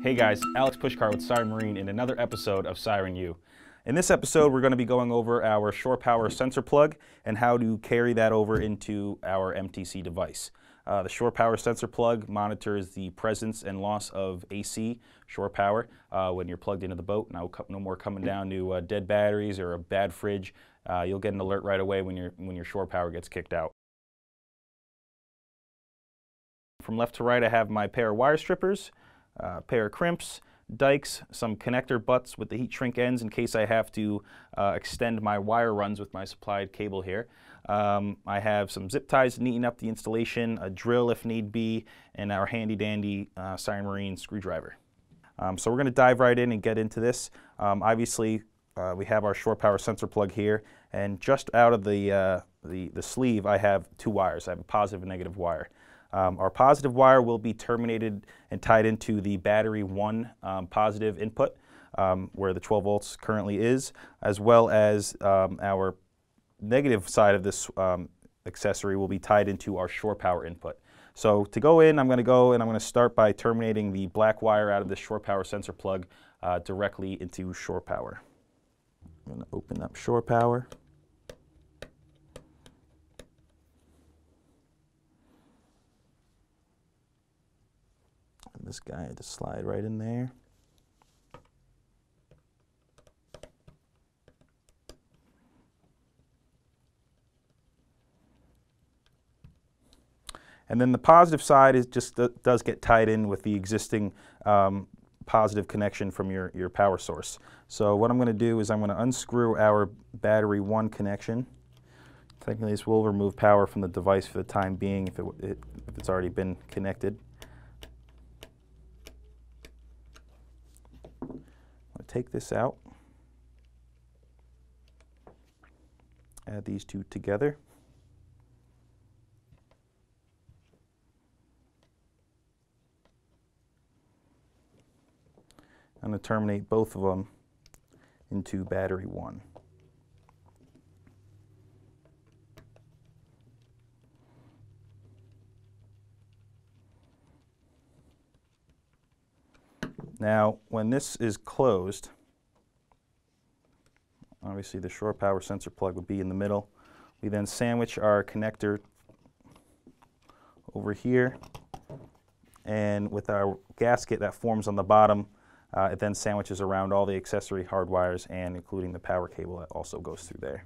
Hey guys, Alex Pushkar with Siren Marine in another episode of Siren U. In this episode, we're going to be going over our shore power sensor plug and how to carry that over into our MTC device. Uh, the shore power sensor plug monitors the presence and loss of AC shore power uh, when you're plugged into the boat. Now, no more coming down to uh, dead batteries or a bad fridge. Uh, you'll get an alert right away when, your when your shore power gets kicked out. From left to right, I have my pair of wire strippers, a pair of crimps, dikes, some connector butts with the heat shrink ends in case I have to uh, extend my wire runs with my supplied cable here. Um, I have some zip ties to neaten up the installation, a drill if need be, and our handy dandy uh, Siren Marine screwdriver. Um, so we're going to dive right in and get into this. Um, obviously, uh, we have our shore power sensor plug here, and just out of the, uh, the, the sleeve, I have two wires. I have a positive and negative wire. Um, our positive wire will be terminated and tied into the battery 1 um, positive input um, where the 12 volts currently is, as well as um, our negative side of this um, accessory will be tied into our shore power input. So to go in, I'm going to go and I'm going to start by terminating the black wire out of the shore power sensor plug uh, directly into shore power. I'm going to open up shore power. This guy to slide right in there. And then the positive side is just uh, does get tied in with the existing um, positive connection from your, your power source. So what I'm going to do is I'm going to unscrew our battery 1 connection. Technically this will remove power from the device for the time being if, it, it, if it's already been connected. Take this out, add these two together. I'm going to terminate both of them into battery 1. Now, when this is closed, obviously the shore power sensor plug would be in the middle. We then sandwich our connector over here, and with our gasket that forms on the bottom, uh, it then sandwiches around all the accessory hard wires and including the power cable that also goes through there.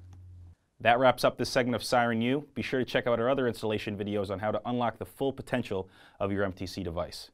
That wraps up this segment of Siren U. Be sure to check out our other installation videos on how to unlock the full potential of your MTC device.